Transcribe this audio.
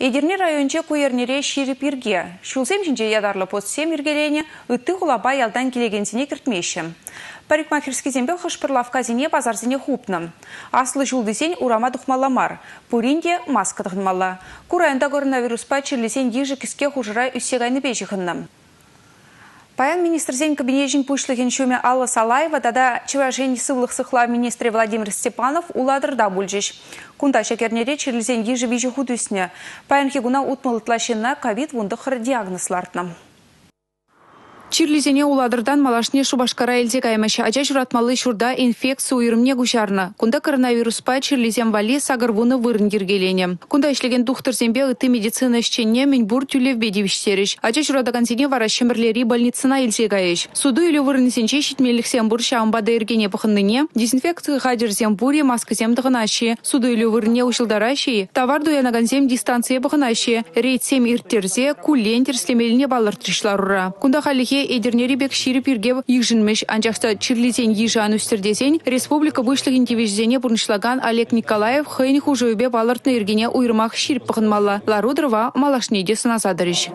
Эдерне районче куернере ширіп ирге. Шулсем жинже ядарлы постсем иргелене үтті ғулаба ялдан келегенсіне кіртмеші. Парикмахерский зембе хышпырлавка зине базарзине хупны. Аслы жулдысен урама духмаламар. Пуринде маска дұхнмала. Курайында коронавируспа чирлесен ежі кіске хужыра үссегайны бежіхынным. Паян министрзен кабинежин пушлыхен шуме Алла Салаева, тада чеважен сывлых сыхла министре Владимир Степанов уладырда бульжиш. Кунда шекернере чирлізен ежі бежі худусне. Паян хегуна утмылытлашына ковид вундық диагнозлартным. Чирлизене уладырдан малашне шубашкара элде каймашы ача журатмалы шурда инфекция уйрымне гушарны. Кунда коронавируспа чирлизен вали сагарвуны вырын. Кунда ишлеген тухтыр зембе ыты медицина ишченне минбур тюлевбе дивиштериш. Ача журада консене вара шемрлери больницына элде кайыш. Суду или вырын сенче шитмелік сембур шамбада эргене дезинфекция хадер зембуре маска земдығынаши, суду или вырыне ушылдараши, товар дуянагансем дистанция пахынаши, рейд сем ирттерзе, кулен балыр тришларура. Кунда халихе эдернери бек ширип иргев йыжынмеш анчақта чирлизен йыжан үстердесен республика вышлыгин тивежзене бурнышлаган Олег Николаев хыйни хужуебе балыртны иргене уйрмах ширип пахынмалла. Ларудрова малашнеде сынасадырыш.